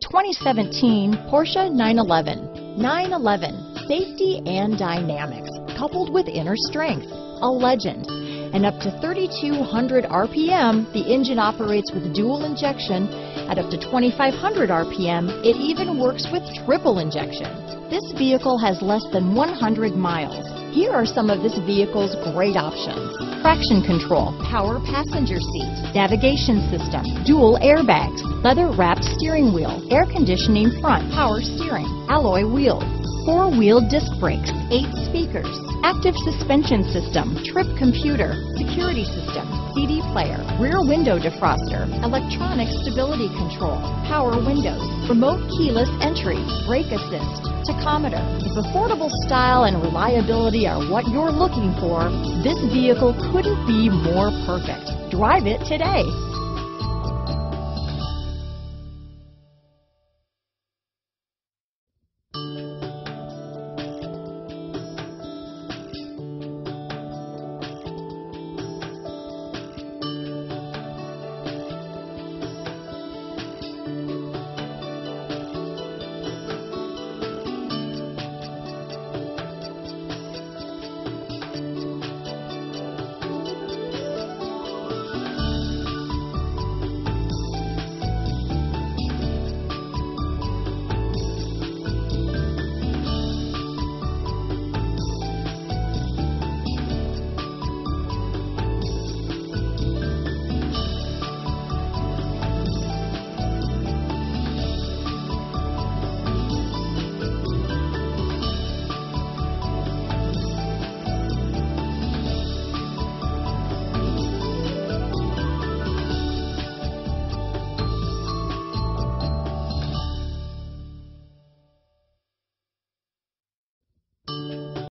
2017 Porsche 911. 911, safety and dynamics, coupled with inner strength, a legend. And up to 3,200 RPM, the engine operates with dual injection. At up to 2,500 RPM, it even works with triple injection. This vehicle has less than 100 miles. Here are some of this vehicle's great options. Traction control, power passenger seat, navigation system, dual airbags, leather wrapped steering wheel, air conditioning front, power steering, alloy wheels, four-wheel disc brakes, eight speakers, active suspension system, trip computer, security system, CD player, rear window defroster, electronic stability control, power windows, remote keyless entry, brake assist, tachometer. If affordable style and reliability are what you're looking for, this vehicle couldn't be more perfect. Drive it today.